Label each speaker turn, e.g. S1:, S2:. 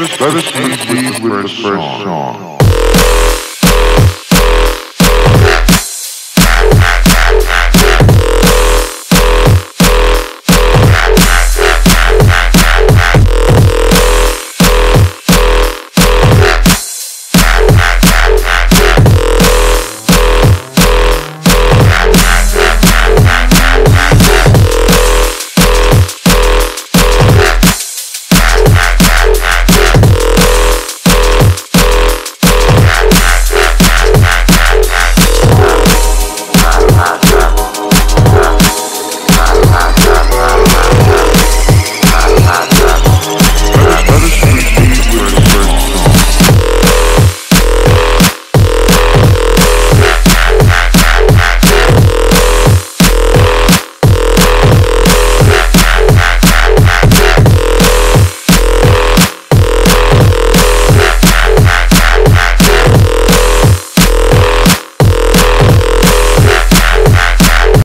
S1: Let us Paisley with the first song.